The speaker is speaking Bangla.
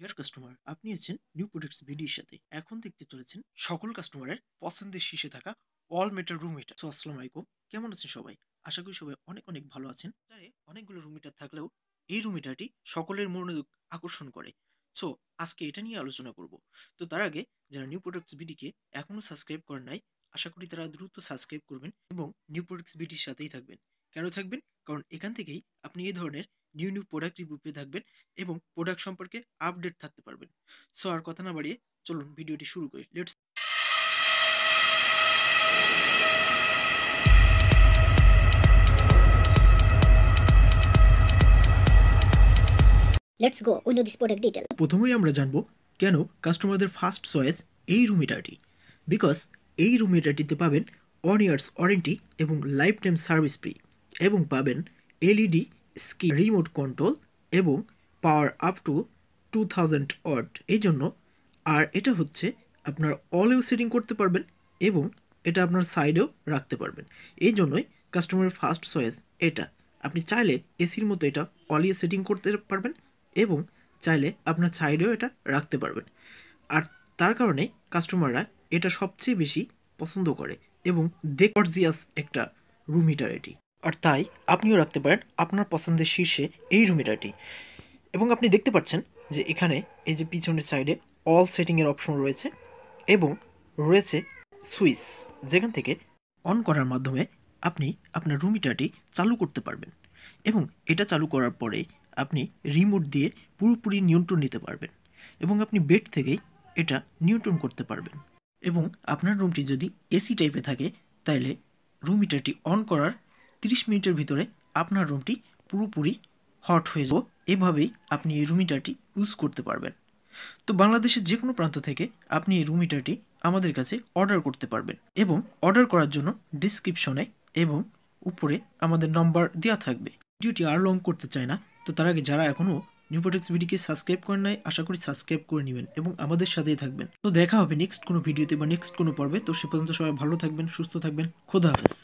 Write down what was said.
ডিয়ার কাস্টমার আপনি আছেন নিউ প্রোডাক্টস ভিডিওর সাথে। এখন দেখতে চলেছেন সকল কাস্টমারের পছন্দের শীর্ষে থাকা অল মেটার রুম মিটার সো আসসালামু আলাইকুম। কেমন আছেন সবাই? আশা করি সবাই অনেক অনেক ভালো আছেন। বাজারে অনেকগুলো রুম মিটার থাকলেও এই রুম মিটারটি সকলের মনোযোগ আকর্ষণ করে। সো আজকে এটা নিয়ে আলোচনা করব। তো তার আগে যারা নিউ প্রোডাক্টস ভিডিকে এখনও সাবস্ক্রাইব করেন নাই, আশা করি তারা দ্রুত সাবস্ক্রাইব করবেন এবং নিউ প্রোডাক্টস ভিডির সাথেই থাকবেন। কেন থাকবেন? কারণ এখান থেকেই আপনি এই ধরনের নিউ নিউ প্রোডাক্ট রিভিউ পেয়ে থাকবেন এবং প্রোডাক্ট সম্পর্কে আপডেট থাকতে পারবেন সো আর কথা না বাড়িয়ে চলুন ভিডিওটি শুরু করি let's let's go. We know this product detail. প্রথমেই আমরা জানব কেন কাস্টমারদের ফার্স্ট চয়েস এই রুম হিটারটি বিকজ এই রুম হিটারটিতে পাবেন ওয়ান ইয়ার্স ওয়ারেন্টি এবং লাইফ টাইম সার্ভিস ফ্রি এবং পাবেন এলইডি স্কি রিমোট কন্ট্রোল এবং power up to two thousand watt এই জন্য আর এটা হচ্ছে আপনার অলেও সেটিং করতে পারবেন এবং এটা আপনার সাইডেও রাখতে পারবেন। এই জন্যই কাস্টমারের ফার্স্ট চয়েস এটা। আপনি চাইলে এসির মতো এটা অলিয়ে সেটিং করতে পারবেন এবং চাইলে আপনার সাইডেও এটা রাখতে পারবেন। আর তার কারণে কাস্টমাররা এটা সবচেয়ে বেশি পছন্দ করে এবং দেখজিয়াস একটা রুম হিটার এটি। আর তাই আপনিও রাখতে পারেন আপনার পছন্দের শীর্ষে এই রুম হিটারটি এবং আপনি দেখতে পাচ্ছেন যে এখানে এই যে পিছনের সাইডে অল সেটিংয়ের অপশন রয়েছে এবং রয়েছে সুইচ, যেখান থেকে অন করার মাধ্যমে আপনি আপনার রুম হিটারটি চালু করতে পারবেন এবং এটা চালু করার পরে আপনি রিমোট দিয়ে পুরোপুরি নিয়ন্ত্রণ নিতে পারবেন এবং আপনি বেড থেকেই এটা নিয়ন্ত্রণ করতে পারবেন। এবং আপনার রুমটি যদি এসি টাইপে থাকে তাহলে রুম হিটারটি অন করার 30 মিনিটের ভিতরে আপনার রুমটি পুরোপুরি হট হয়ে যাব। এভাবেই আপনি এই রুম হিটারটি ইউজ করতে পারবেন। তো বাংলাদেশের যে কোনো প্রান্ত থেকে আপনি এই রুম হিটারটি আমাদের কাছে অর্ডার করতে পারবেন এবং অর্ডার করার জন্য ডিসক্রিপশনে এবং উপরে আমাদের নম্বর দেওয়া থাকবে। ভিডিওটি আর লং করতে চায় না, তো তার আগে যারা এখনও নিউ প্রোডাক্টস ভিডিওকে সাবস্ক্রাইব করেন নাই, আশা করি সাবস্ক্রাইব করে নেবেন এবং আমাদের সাথেই থাকবেন। তো দেখা হবে নেক্সট কোনো ভিডিওতে বা নেক্সট কোনো পর্বে, তো সে পর্যন্ত সবাই ভালো থাকবেন, সুস্থ থাকবেন, খোদা হাফেজ।